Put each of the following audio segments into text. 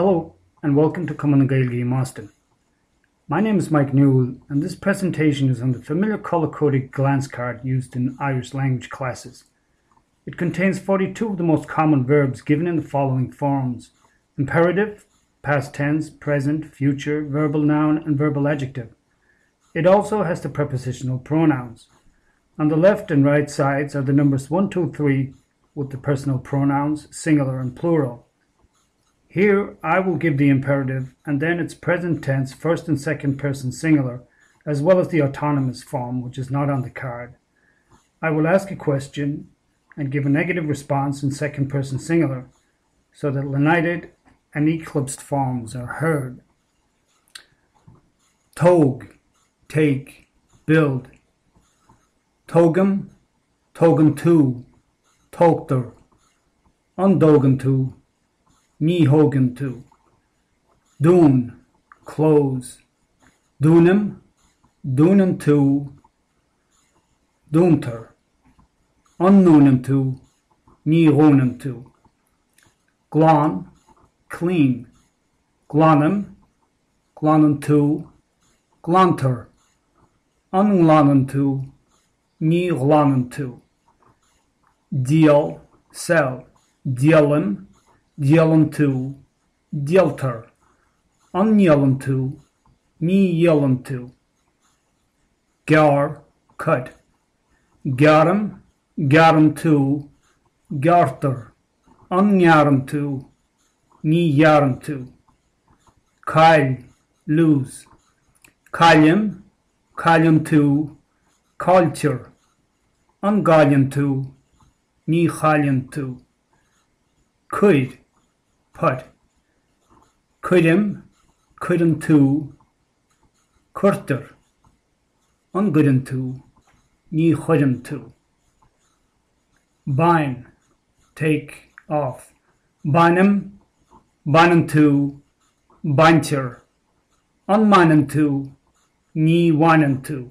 Hello and welcome to Cumann i mBoston. My name is Mike Newell and this presentation is on the familiar color-coded glance card used in Irish language classes. It contains 42 of the most common verbs given in the following forms. Imperative, past tense, present, future, verbal noun and verbal adjective. It also has the prepositional pronouns. On the left and right sides are the numbers 1, 2, 3 with the personal pronouns singular and plural. Here I will give the imperative and then its present tense first and second person singular, as well as the autonomous form, which is not on the card. I will ask a question and give a negative response in second person singular, so that lenited and eclipsed forms are heard. Tog, take, build. Togum, togan to, togter. Undogan tú. Dún, close. Unnúnam tú, ní rónam tú. Glán, clean. Glánam, glánam tú, glántar. Unglánam tú, ní glánam tú. Deal, sell. Dealam, Dielam tú, dieltar. Unielam tú, ní yelam tú. Gar, cut. Garam, garam tú, gartar. Unyaram tú, ní yaram tú. Kyle, lose. Kalim, kalim tú, culture. Ungalim tú, ní chalim put. Cuidim, cuidim tú, curter. Unguidim tú, ní chuidim tú. Bine, take off. Binem, binem tú, binter. Unminem tú, ní winem tú.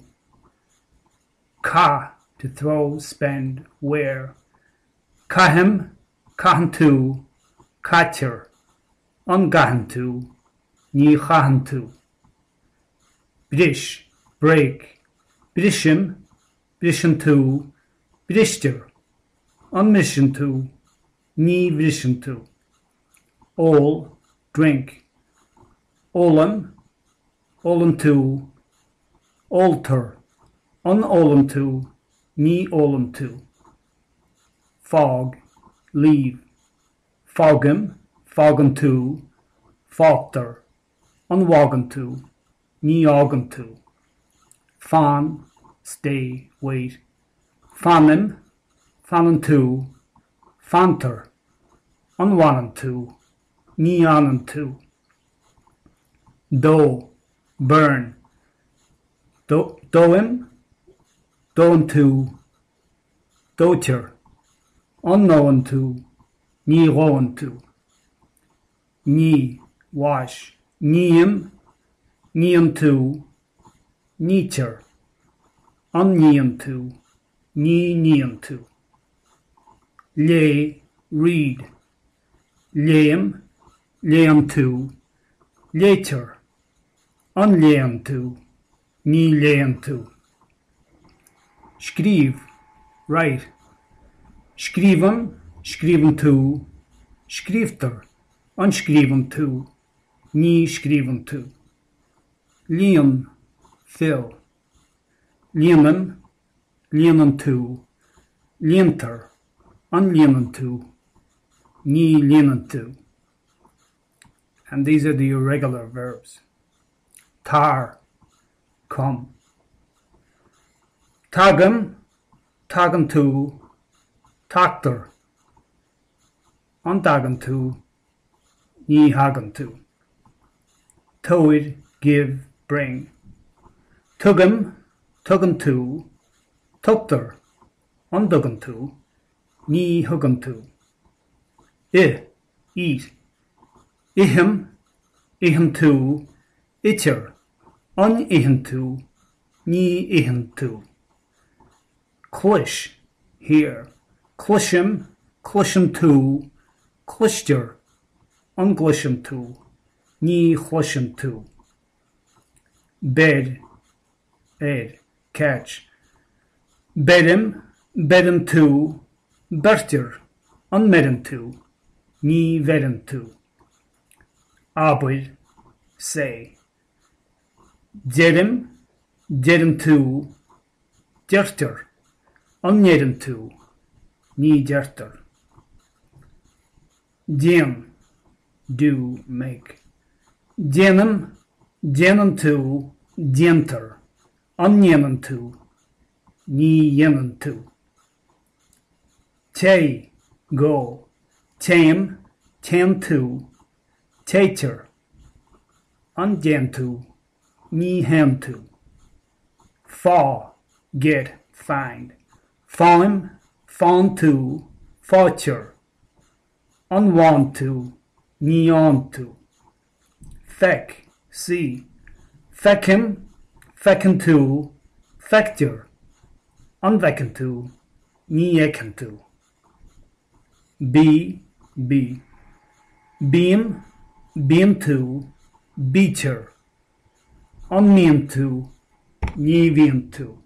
Ka, to throw, spend, wear. Kahem, kahan tú, Ní chahan tú. Brish, break. Brishim, tú, brishtir. Ní brishim tú. All, drink. Olam, olam tú, alter. Unolam tú, ní olam tú. Fog, leave. Fogham, Fogham2, Falter, Unwagon2, Neogan2, Fan, Stay, Wait, Fanim, Fanin2, Fanter, Unwannin2, Neonin2, Do, Burn, Do, Doim, Doin2, Docher, Unknown2, ni Nirontu. Ni, wash. niem. Niam, niamtu. Nieter. tu Ni niem tu Lay, read. Liam, liamtu. Later. tu. Ni liamtu. Escreve, write. Escrevam, Skrivam, skriven tú, skrifter, unskriven tú, ní skriven tú. Liam, fill. Liaman, liaman tú, lianter, unliaman tú, ní liaman tú. And these are the irregular verbs. Tar, come. Tagam, tagam tú, takter, hagan tú. Toid, give, bring. Undugan tú, ní hugam tú. I, eat. Ihim, ihim tú, itir, un ihim tú, ní ihim tú. Clish, here. Clishim, clishim tú, clishtir, unglushim tú, ní chlushim tú. Bed, ed, catch. Bedim, bedim tú, bertir, unmedim tú, ní vedim tú. Abwyd, say. Dedim, dedim tú, dirtir, unnedim tú, ní dirtir. Dim, do, make. Denim tú, dienter, unnenim tú, ní yenim tú. Te, go. Tem, tem tú, tater, undem tú, ní hem tú. Fa, get, find. Faim, fawn tú, fauture, unwant tú, ní on tú. Feck, see. Feckim, tú, ní ekin tú. Be, be. Beam, beam tú, beacher. Unneam tú, ní vín tú.